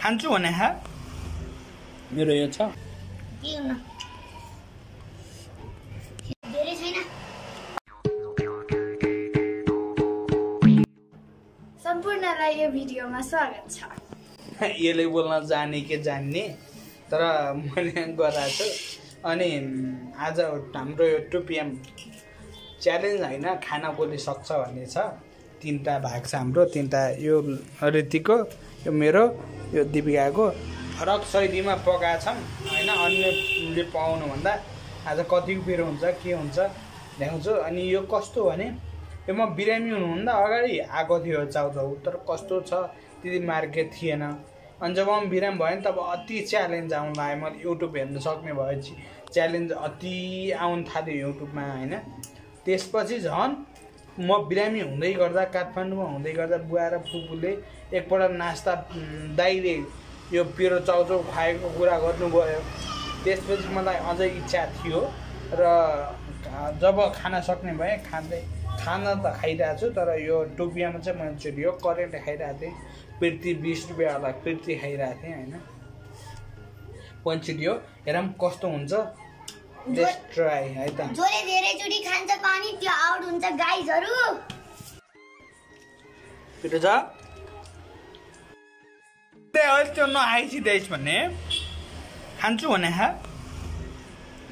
खान्छु भने खा मेरो यो छ सम्पूर्णलाई यो भिडियोमा स्वागत छ यसले बोल्न जाने के जान्ने तर मैले गराएको छु अनि आज हाम्रो यो टु पिएम च्यालेन्ज होइन खाना बोली सक्छ भन्ने छ तिनवटा भाग छ हाम्रो तिनवटा यो ऋतिको यो मेरो यो दिपिकाको फरक शैलीमा पकाएछौँ होइन? अन्यले पाउनुभन्दा आज कतिको पिरो हुन्छ के हुन्छ देखाउँछु अनि यो कस्तो भने यो म बिरामी हुनुभन्दा अगाडि आएको थियो चाउचाउ तर कस्तो छ त्यति मार्केट थिएन। अनि जब म बिरामी भयो नि तब अति च्यालेन्ज आउनु लाग्यो। मैले युट्युब हेर्नु सक्ने भएपछि च्यालेन्ज अति आउनु थाल्यो युट्युबमा होइन? त्यसपछि झन् म बिरामी हुँदै गर्दा काठमाडौँमा हुँदै गर्दा बुवा र फुपूले एकपल्ट नास्ता दाइले यो पिरो चाउचाउ खुवाएको कुरा गर्नुभयो। त्यसपछि मलाई अझै इच्छा थियो र जब खान सक्ने भएँ खाँदै खाना त खाइरहेको छु तर यो टोपियामा चाहिँ मैले चाहिँ यो करेन्ट खाइरहेको थिएँ प्रिति बिस रुपियाँवाला प्रिति खाइरहेको थिएँ होइन। पन्छिडियो हेरौँ कस्तो हुन्छ। लेट्स ट्राई है त। जसले धेरैचोटि खान्छ पानी त्यो आउट हुन्छ गाइजहरू पिरो छ त्यही अहिले त्यो नआइसिँदैछ भने खान्छु भने खा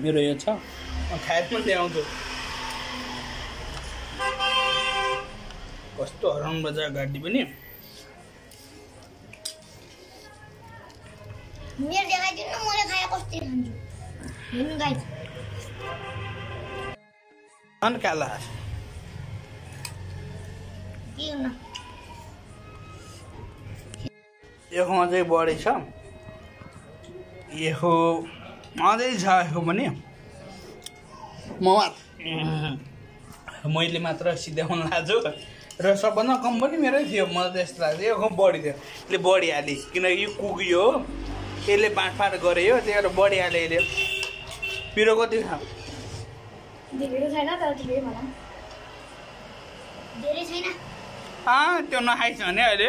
मेरो यो छ। म खाएर पनि ल्याउँछु। कस्तो हराउनु बजार गाडी पनि। मेरो देखाइदिनु न मैले खाए कस्तो खान्छु। हेर्नु गाइज यो अझै बढी छ यो अझै छ यो म मैले मात्र सिध्याउनु लाजु र सबभन्दा कम पनि मेरै थियो मलाई त्यस्तो लाग्छ यो बढी थियो यसले बढिहाल्यो किनकि यो कुकियो हो यसले बाँडफाँड गऱ्यो त्यही भएर बढिहाल्यो यसले पिरो कति छ त्यो नखाइछ भने अहिले।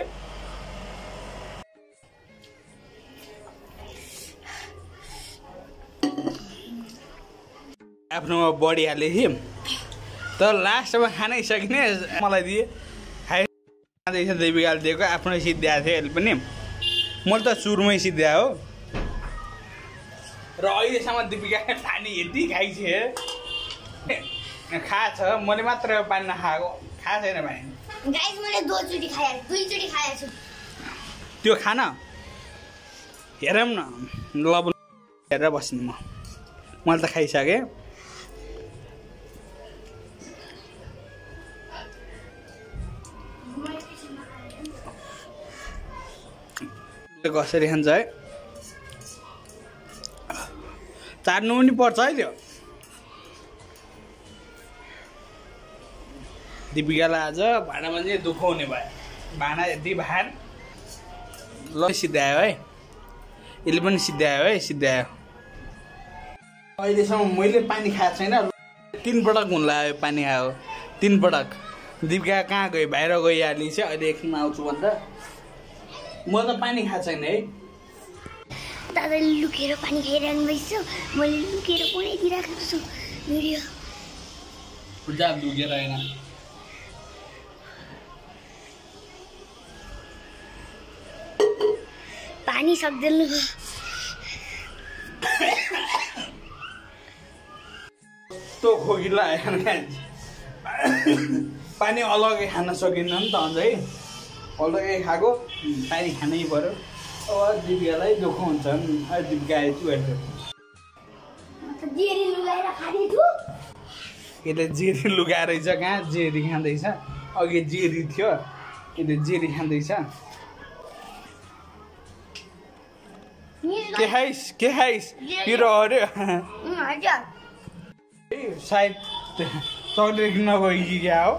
आफ्नोमा बढिहाल्यो थिएँ तर लास्टमा खानै सकिने मलाई दिए। खाइ खाँदैछ देवीकाले दिएको आफ्नै सिद्ध्याएको थियो अहिले पनि। मैले त सुरुमै सिद्ध्यायो हो। र अहिलेसम्म दिपिकाले पानी यति खाएछ मैले मात्र पानी नखाएको खाएको छैन भाइ। गाइज मैले दोचोटि खाएँ दुईचोटि खाएको छु। त्यो खान? हेरौँ न ल हेरेर बस्नु म। मैले त खाइसकेँ। कसरी खान्छ है? चाट्नु पनि पर्छ है त्यो। दिपिकालाई आज भाँडामा चाहिँ दुःख हुने भयो। भाँडा यति भार ल सिद्ध्यायो है। यसले पनि सिद्ध्यायो है सिद्ध्यायो अहिलेसम्म मैले पानी खाएको छैन। तिन पटक हुन लाग्यो पानी खायो। तिन पटक। दिपिका कहाँ गयो? बाहिर गइहाली चाहिँ अहिले एकछिन आउँछु भन्दा। म त पानी खाएको छैन है। दादाले लुकेर पानी खाइरहनु भएछ। मैले लुकेर छु भिडियो। पूजा डुबेर होइन पानी सक्दैन। कस्तो खोकिला पानी अलग्गै खान सकिन्न नि त अझै। अलग्गै खाएको पानी खानै पऱ्यो अब दिपिकालाई दुःख हुन्छ नि। दिपिका आएछु यसले जेरी लुगाएर रहेछ कहाँ? जेरी खाँदैछ। अघि जेरी थियो यसले जेरी खाँदैछ। खाइस के खाइस पिरो अऱ्यो हजुर सायद चक्लेट नगयो कि क्या हो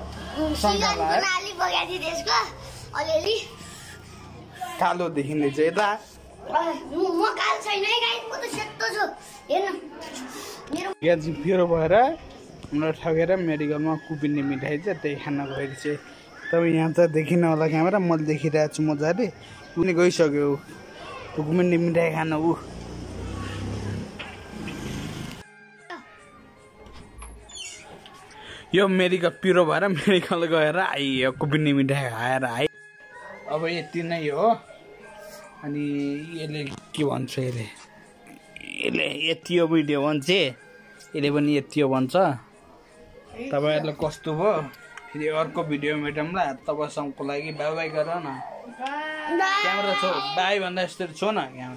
कालो देखिँदैछ यता छु ग्यास पिरो भएर हाम्रो ठगेर मेडिकलमा कुपिने मिठाई चाहिँ त्यही खान गएको चाहिँ तपाईँ यहाँ त देखिन होला क्यामेरा मैले देखिरहेको छु मजाले पनि गइसक्यो कुकुमिन्डी मिठाई खान ऊ यो मेडिकल पिरो भएर मेडिकल गएर आइयो कुपिन्डी मिठाई खाएर आइ अब यति नै हो अनि यसले के भन्छ यसले यसले यति हो भिडियो भन्छ यसले पनि यति हो भन्छ तपाईँहरूलाई कस्तो भयो फेरि अर्को भिडियो भेटौँला तपाईँसँगको लागि बाई बाई गर न क्यामेरा छ बाई भन्दा यस्तो छ न यहाँ।